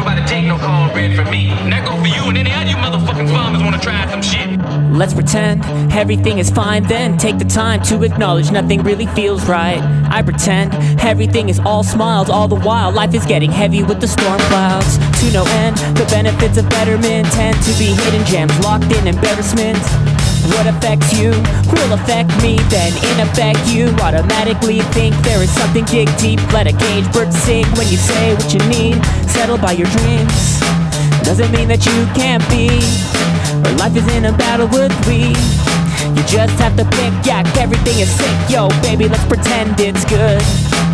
Nobody take no cornbread from me. Go for you and any other you motherfucking farmers wanna try some shit. Let's pretend everything is fine, then take the time to acknowledge nothing really feels right. I pretend everything is all smiles, all the while life is getting heavy with the storm clouds. To no end, the benefits of betterment tend to be hidden gems, locked in embarrassment. What affects you will affect me, then in effect you automatically think there is something dig deep. Let a cage bird sing when you say what you need. Settle by your dreams. Doesn't mean that you can't be. Or life is in a battle with we. You just have to pick, yeah, everything is sick. Yo, baby, let's pretend it's good.